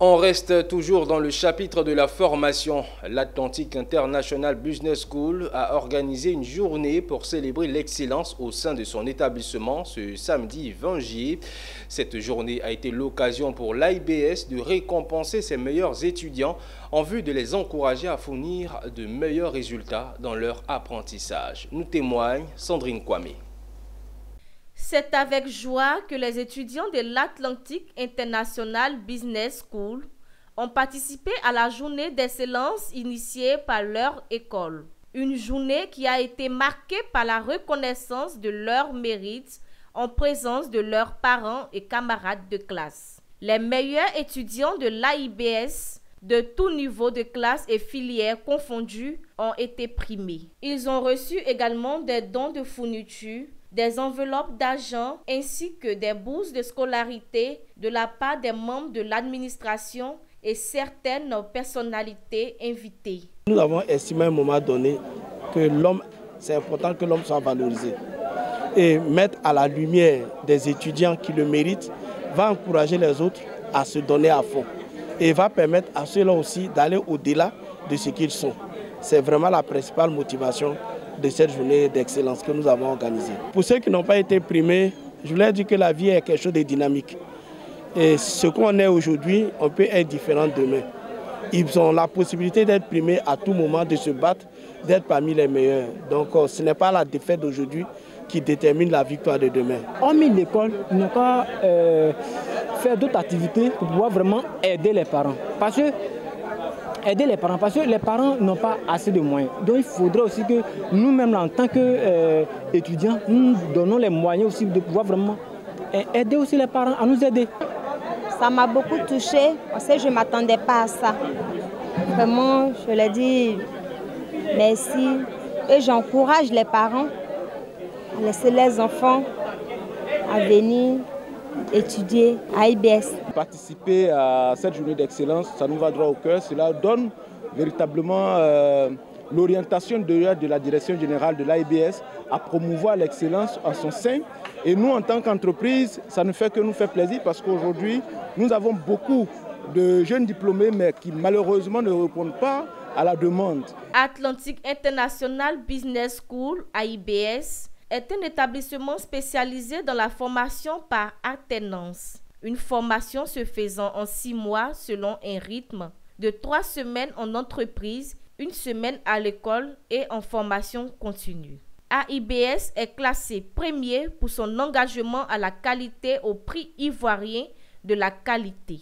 On reste toujours dans le chapitre de la formation. L'Atlantic International Business School a organisé une journée pour célébrer l'excellence au sein de son établissement ce samedi 20 juillet. Cette journée a été l'occasion pour l'IBS de récompenser ses meilleurs étudiants en vue de les encourager à fournir de meilleurs résultats dans leur apprentissage. Nous témoigne Sandrine Kwame. C'est avec joie que les étudiants de l'Atlantic International Business School ont participé à la journée d'excellence initiée par leur école. Une journée qui a été marquée par la reconnaissance de leurs mérites en présence de leurs parents et camarades de classe. Les meilleurs étudiants de l'AIBS de tout niveau de classe et filières confondues ont été primés. Ils ont reçu également des dons de fournitures des enveloppes d'argent ainsi que des bourses de scolarité de la part des membres de l'administration et certaines personnalités invitées. Nous avons estimé à un moment donné que l'homme, c'est important que l'homme soit valorisé. Et mettre à la lumière des étudiants qui le méritent va encourager les autres à se donner à fond. Et va permettre à ceux-là aussi d'aller au-delà de ce qu'ils sont. C'est vraiment la principale motivation de cette journée d'excellence que nous avons organisée. Pour ceux qui n'ont pas été primés, je voulais dire que la vie est quelque chose de dynamique. Et ce qu'on est aujourd'hui, on peut être différent demain. Ils ont la possibilité d'être primés à tout moment, de se battre, d'être parmi les meilleurs. Donc euh, ce n'est pas la défaite d'aujourd'hui qui détermine la victoire de demain. Hormis l'école, ils n'ont pas euh, faire d'autres activités pour pouvoir vraiment aider les parents. Parce que aider les parents parce que les parents n'ont pas assez de moyens. Donc il faudrait aussi que nous-mêmes, en tant qu'étudiants, euh, nous donnons les moyens aussi de pouvoir vraiment aider aussi les parents à nous aider. Ça m'a beaucoup touchée parce que je ne m'attendais pas à ça. Vraiment, je leur dis merci et j'encourage les parents à laisser les enfants à venir étudier à IBS. Participer à cette journée d'excellence, ça nous va droit au cœur. Cela donne véritablement euh, l'orientation de, de la direction générale de l'IBS à promouvoir l'excellence en son sein. Et nous, en tant qu'entreprise, ça ne fait que nous faire plaisir parce qu'aujourd'hui, nous avons beaucoup de jeunes diplômés, mais qui malheureusement ne répondent pas à la demande. Atlantic International Business School, AIBS, est un établissement spécialisé dans la formation par alternance. Une formation se faisant en six mois selon un rythme de trois semaines en entreprise, une semaine à l'école et en formation continue. AIBS est classé premier pour son engagement à la qualité au prix ivoirien de la qualité.